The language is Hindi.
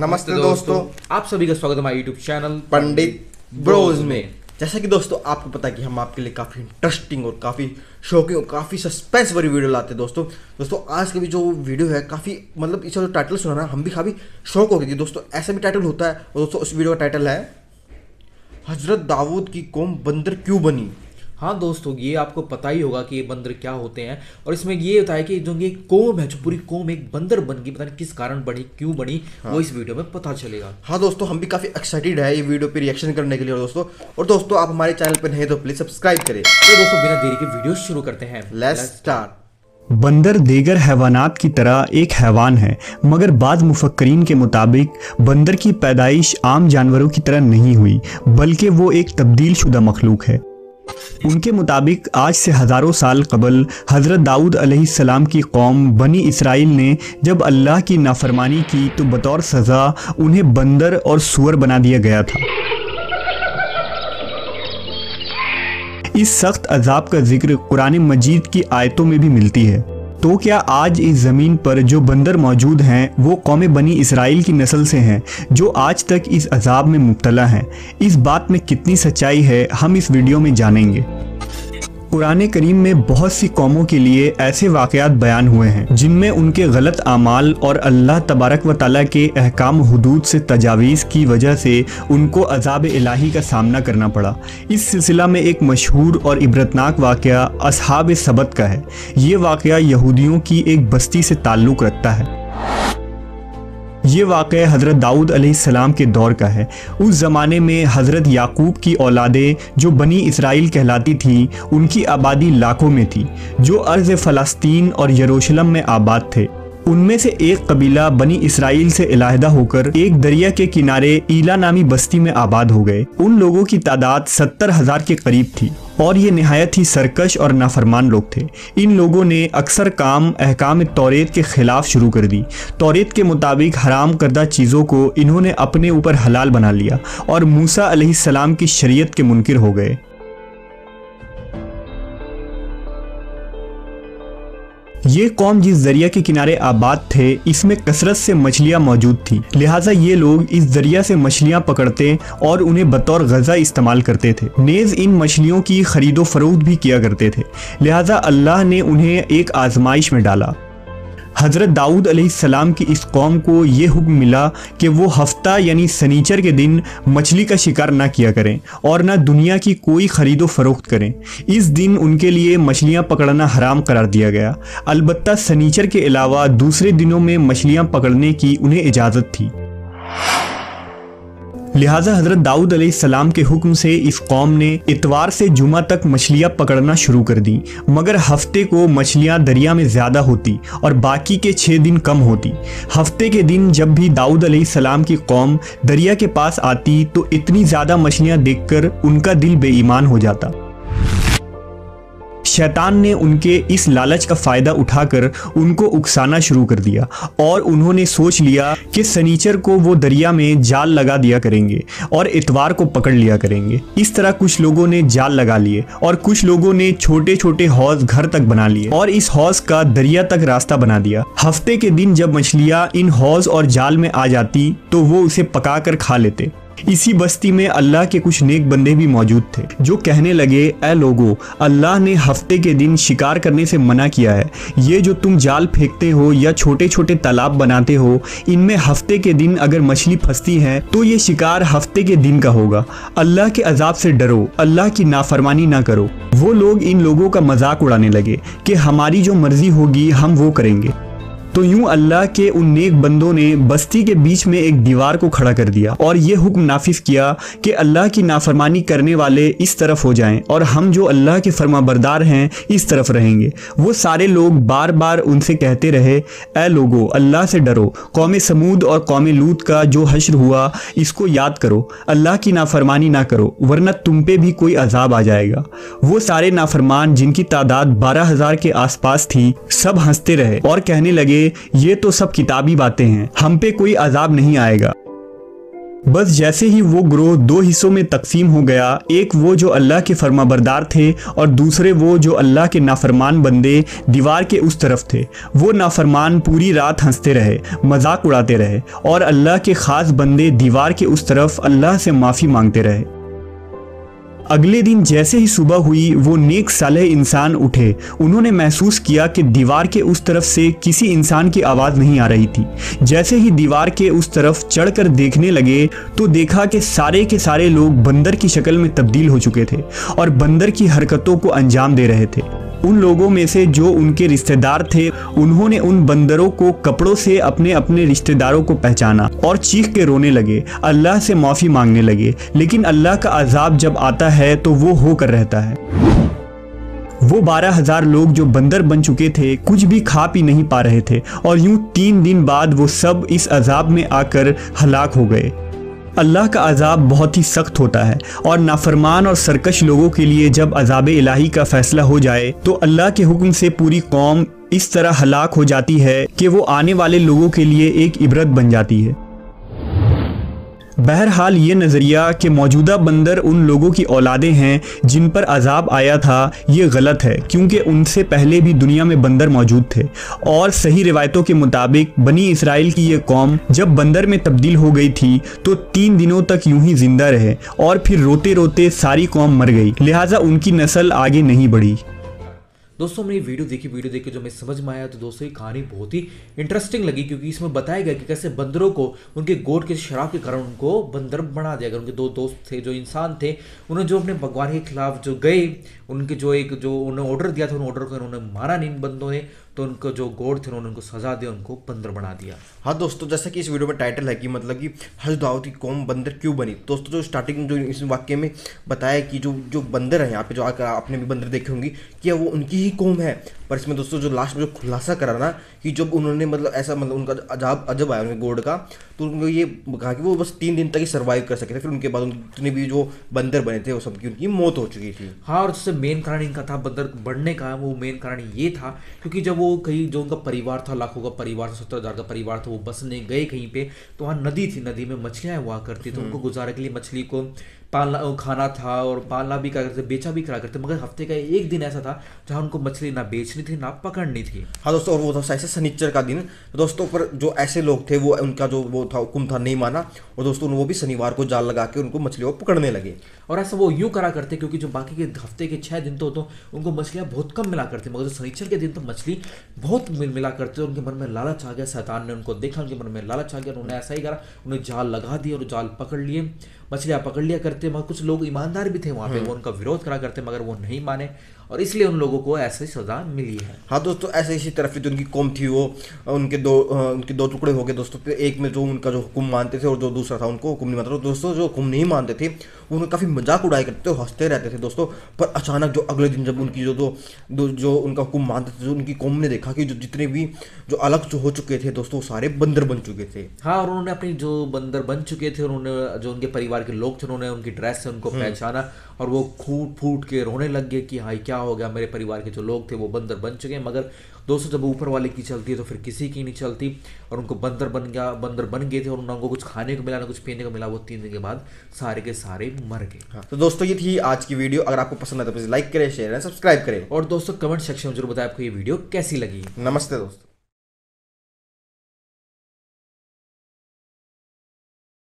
नमस्ते दोस्तों। आप सभी का स्वागत है हमारे यूट्यूब चैनल पंडित ब्रोज में। जैसा कि दोस्तों आपको पता है कि हम आपके लिए काफ़ी इंटरेस्टिंग और काफ़ी शौकिंग और काफ़ी सस्पेंस वाली वीडियो लाते हैं दोस्तों। दोस्तों आज का भी जो वीडियो है काफ़ी मतलब इसका जो टाइटल सुना ना हम भी काफ़ी शौक हो गए दोस्तों ऐसा भी टाइटल होता है और दोस्तों उस वीडियो का टाइटल है हज़रत दाऊद की कौम बंदर क्यों बनी? हाँ दोस्तों ये आपको पता ही होगा कि ये बंदर क्या होते हैं। और इसमें ये होता है कि जो ये कौम है जो पूरी कोम एक बंदर बन गई पता नहीं किस कारण बनी क्यों बनी हाँ। वो इस वीडियो में पता चलेगा। हाँ दोस्तों हम भी काफ़ी एक्साइटेड है ये वीडियो पे रिएक्शन करने के लिए और दोस्तों। और दोस्तों आप हमारे चैनल पर नहीं तो प्लीज़ सब्सक्राइब करें। तो दोस्तों बिना देरी के वीडियो शुरू करते हैं। लेट्स स्टार्ट बंदर देगर हैवानात की तरह एक हैवान है मगर बाद मुफक्रीन के मुताबिक बंदर की पैदाइश आम जानवरों की तरह नहीं हुई बल्कि वो एक तब्दील शुदा मखलूक है। उनके मुताबिक, आज से हज़ारों साल कबल हज़रत दाऊद अलैहिस्सलाम की कौम बनी इसराइल ने जब अल्लाह की नाफरमानी की तो बतौर सज़ा उन्हें बंदर और सुअर बना दिया गया था। इस सख्त अजाब का ज़िक्र कुरान मजीद की आयतों में भी मिलती है। तो क्या आज इस ज़मीन पर जो बंदर मौजूद हैं, वो कौम बनी इसराइल की नस्ल से हैं, जो आज तक इस अजाब में मुबतला हैं? इस बात में कितनी सच्चाई है, हम इस वीडियो में जानेंगे। कुरान करीम में बहुत सी कौमों के लिए ऐसे वाक़ात बयान हुए हैं, जिनमें उनके गलत अमाल और अल्लाह तबारक व ताली के अहकाम हदूद से तजावीज़ की वजह से उनको अजाब इलाही का सामना करना पड़ा। इस सिलसिला में एक मशहूर और इबरतनाक वाक़ असहाब सबत का है। ये वाक़ यहूदियों की एक बस्ती से ताल्लुक़ रखता है। ये वाक़ हज़रत दाऊद सलाम के दौर का है। उस ज़माने में हज़रत याकूब की औलादें जो बनी इसराइल कहलाती थीं, उनकी आबादी लाखों में थी, जो अर्ज़ फ़लस्तीन और यरूशलम में आबाद थे। उनमें से एक कबीला बनी इसराइल से इलाहदा होकर एक दरिया के किनारे ईला नामी बस्ती में आबाद हो गए। उन लोगों की तादाद सत्तर हज़ार के करीब थी। और ये नहायत ही सरकश और नाफरमान लोग थे। इन लोगों ने अक्सर काम, अहकाम तौरेत के ख़िलाफ़ शुरू कर दी। तौरेत के मुताबिक हराम करदा चीज़ों को इन्होंने अपने ऊपर हलाल बना लिया और मूसा सलाम की शरीयत के मुनकर हो गए। ये कौम जिस दरिया के किनारे आबाद थे, इसमें कसरत से मछलियाँ मौजूद थी। लिहाजा ये लोग इस दरिया से मछलियाँ पकड़ते और उन्हें बतौर गज़ा इस्तेमाल करते थे। नेज़ इन मछलियों की खरीदो फरोख्त भी किया करते थे। लिहाजा अल्लाह ने उन्हें एक आजमाइश में डाला। हज़रत दाऊद सलाम की इस कौम को ये हुक्म मिला कि वो हफ़्ता यानी सनीचर के दिन मछली का शिकार ना किया करें और ना दुनिया की कोई ख़रीदो फ़रोख्त करें। इस दिन उनके लिए मछलियाँ पकड़ना हराम करार दिया गया। अलबत्ता सनीचर के अलावा दूसरे दिनों में मछलियाँ पकड़ने की उन्हें इजाज़त थी। लिहाजा हज़रत दाऊद सलाम के हुक्म से इस कौम ने इतवार से जुमा तक मछलियाँ पकड़ना शुरू कर दी, मगर हफ़्ते को मछलियाँ दरिया में ज़्यादा होती और बाकी के छः दिन कम होती। हफ़्ते के दिन जब भी दाऊद सलाम की कौम दरिया के पास आती तो इतनी ज़्यादा मछलियाँ देखकर उनका दिल बेईमान हो जाता। शैतान ने उनके इस लालच का फ़ायदा उठाकर उनको उकसाना शुरू कर दिया और उन्होंने सोच लिया कि सनीचर को वो दरिया में जाल लगा दिया करेंगे और इतवार को पकड़ लिया करेंगे। इस तरह कुछ लोगों ने जाल लगा लिए और कुछ लोगों ने छोटे छोटे हौज घर तक बना लिए और इस हौज का दरिया तक रास्ता बना दिया। हफ़्ते के दिन जब मछलियाँ इन हौज और जाल में आ जाती तो वो उसे पकाकर खा लेते। इसी बस्ती में अल्लाह के कुछ नेक बंदे भी मौजूद थे, जो कहने लगे ए लोगो, अल्लाह ने हफ़्ते के दिन शिकार करने से मना किया है। ये जो तुम जाल फेंकते हो या छोटे छोटे तालाब बनाते हो, इनमें हफ़्ते के दिन अगर मछली फंसती है तो ये शिकार हफ़्ते के दिन का होगा। अल्लाह के अजाब से डरो, अल्लाह की नाफरमानी ना करो। वो लोग इन लोगों का मज़ाक उड़ाने लगे कि हमारी जो मर्ज़ी होगी, हम वो करेंगे। तो यूँ अल्लाह के उन नेक बंदों ने बस्ती के बीच में एक दीवार को खड़ा कर दिया और ये हुक्म नाफिज किया कि अल्लाह की नाफरमानी करने वाले इस तरफ़ हो जाएँ और हम जो अल्लाह के फर्मा बरदार हैं, इस तरफ़ रहेंगे। वो सारे लोग बार बार उनसे कहते रहे ए लोगो, अल्लाह से डरो। कौम समूद और कौम लूत का जो हश्र हुआ, इसको याद करो। अल्लाह की नाफरमानी ना करो, वरना तुम पे भी कोई अजाब आ जाएगा। वो सारे नाफरमान जिनकी तादाद बारह हज़ार के आसपास थी, सब हँसते रहे और कहने लगे ये तो सब किताबी बातें हैं, हम पे कोई अजाब नहीं आएगा। बस जैसे ही वो ग्रोह दो हिस्सों में तकसीम हो गया, एक वो जो अल्लाह के फरमाबरदार थे और दूसरे वो जो अल्लाह के नाफरमान बंदे दीवार के उस तरफ़ थे। वो नाफरमान पूरी रात हँसते रहे, मज़ाक उड़ाते रहे और अल्लाह के ख़ास बंदे दीवार के उस तरफ़ अल्लाह से माफ़ी मांगते रहे। अगले दिन जैसे ही सुबह हुई, वो नेक साले इंसान उठे। उन्होंने महसूस किया कि दीवार के उस तरफ़ से किसी इंसान की आवाज़ नहीं आ रही थी। जैसे ही दीवार के उस तरफ़ चढ़कर देखने लगे तो देखा कि सारे के सारे लोग बंदर की शक्ल में तब्दील हो चुके थे और बंदर की हरकतों को अंजाम दे रहे थे। उन लोगों में से जो उनके रिश्तेदार थे, उन्होंने उन बंदरों को कपड़ों से अपने अपने रिश्तेदारों को पहचाना और चीख के रोने लगे, अल्लाह से माफ़ी मांगने लगे। लेकिन अल्लाह का अजाब जब आता है तो वो होकर रहता है। वो बारह हज़ार लोग जो बंदर बन चुके थे, कुछ भी खा पी नहीं पा रहे थे। और यूँ तीन दिन बाद वो सब इस अजाब में आकर हलाक हो गए। अल्लाह का अजाब बहुत ही सख्त होता है और नाफरमान और सरकश लोगों के लिए जब अजाब इलाही का फैसला हो जाए तो अल्लाह के हुक्म से पूरी कौम इस तरह हलाक हो जाती है कि वो आने वाले लोगों के लिए एक इबरत बन जाती है। बहरहाल ये नज़रिया कि मौजूदा बंदर उन लोगों की औलादे हैं जिन पर अजाब आया था, ये गलत है, क्योंकि उनसे पहले भी दुनिया में बंदर मौजूद थे। और सही रिवायतों के मुताबिक, बनी इसराइल की ये कौम जब बंदर में तब्दील हो गई थी तो तीन दिनों तक यूँ ही ज़िंदा रहे और फिर रोते रोते सारी कौम मर गई। लिहाजा उनकी नस्ल आगे नहीं बढ़ी। दोस्तों, हमने ये वीडियो देखी, वीडियो देख जो हमें समझ में आया तो दोस्तों, ये कहानी बहुत ही इंटरेस्टिंग लगी क्योंकि इसमें बताया गया कि कैसे बंदरों को, उनके गोट के शराब के कारण उनको बंदर बना दिया गया। उनके दो दोस्त थे, जो इंसान थे, उन्होंने जो अपने भगवान के खिलाफ जो गए, उनके जो एक, जो उन्होंने ऑर्डर दिया था, उन ऑर्डर को उन्होंने मारा नहीं बंदों ने। तो उनको जो गोड थे, उन्होंने उनको सजा दिया, उनको बंदर बना दिया। हाँ दोस्तों, जैसा कि इस वीडियो में टाइटल है कि मतलब कि हज दाऊद की कौम बंदर क्यों बनी? दोस्तों, जो स्टार्टिंग जो इस वाक्य में बताया कि जो जो बंदर हैं, यहाँ पे जो आकर आपने भी बंदर देखे होंगे कि वो उनकी ही कौम है? पर इसमें दोस्तों जो लास्ट में जो खुलासा करा ना कि जब उन्होंने मतलब ऐसा मतलब उनका अजाब अजब आया उनके गोड का तो उनको ये कहा कि वो बस तीन दिन तक ही सर्वाइव कर सके थे। फिर उनके बाद जितने भी जो बंदर बने थे वो सबकी उनकी मौत हो चुकी थी। हाँ और उससे मेन कारण इनका था बंदर बढ़ने का वो मेन कारण ये था क्योंकि जब वो कहीं जो उनका परिवार था लाखों का परिवार था सत्तर हज़ार का परिवार था वो बसने गए कहीं पे तो वहाँ नदी थी नदी में मछलियाँ हुआ करती तो उनको गुजारे के लिए मछली को पालना खाना था और पालना भी करा करते बेचा भी करा करते मगर हफ़्ते का एक दिन ऐसा था जहाँ उनको मछली ना बेचनी थी ना पकड़नी थी। हाँ दोस्तों और वो था ऐसे शनिचर का दिन। तो दोस्तों पर जो ऐसे लोग थे वो उनका जो वो था हुक्म था नहीं माना। और दोस्तों वो भी शनिवार को जाल लगा के उनको मछलियों को पकड़ने लगे। और ऐसा वो यूँ करा करते क्योंकि जो बाकी के हफ़्ते के छः दिन तो, तो उनको मछलियाँ बहुत कम मिला करती मगर जो शनिचर के दिन तो मछली बहुत मिल मिला करते उनके मन में लालच आ गया शैतान ने उनको देखा उनके मन में लालच आ गया उन्होंने ऐसा ही करा उन्हें जाल लगा दिया और जाल पकड़ लिए। मछलियाँ पकड़ लिया करते मगर कुछ लोग ईमानदार भी थे वहाँ पे वो उनका विरोध करा करते मगर वो नहीं माने। और इसलिए उन लोगों को ऐसी सजा मिली है। हाँ दोस्तों ऐसे इसी तरफ़ जो उनकी कौम थी वो उनके दो उनके दो टुकड़े हो गए दोस्तों। एक में जो उनका जो हुक्म मानते थे और जो दूसरा था उनको हुक्म नहीं मानता था। दोस्तों जो हुक्म नहीं मानते थे वो काफ़ी मज़ाक उड़ाया करते थे हँसते रहते थे दोस्तों। पर अचानक जो अगले दिन जब उनकी जो दो जो उनका हुक्म मानते थे जो उनकी कौम ने देखा कि जो जितने भी जो अलग जो हो चुके थे दोस्तों सारे बंदर बन चुके थे। हाँ और उन्होंने अपनी जो बंदर बन चुके थे उन्होंने जो उनके परिवार के लोग थे उन्होंने उनकी ड्रेस से उनको पहचाना और वो फूट फूट के रोने लग गए कि हाई क्या हो गया मेरे परिवार के जो लोग थे वो बंदर बन चुके हैं मगर दोस्तों जब ऊपर वाले की चलती है तो फिर किसी की नहीं चलती और उनको बंदर बन गया बंदर बन गए थे और उनको कुछ खाने को मिला ना कुछ पीने को मिला वो तीन दिन के बाद सारे के सारे मर गए। हाँ, तो दोस्तों ये थी आज की वीडियो। अगर आपको पसंद आए तो प्लीज़ लाइक करें शेयर करें सब्सक्राइब करें। और दोस्तों कमेंट सेक्शन में ज़रूर बताएँ आपको ये वीडियो कैसी लगी। नमस्ते दोस्तों।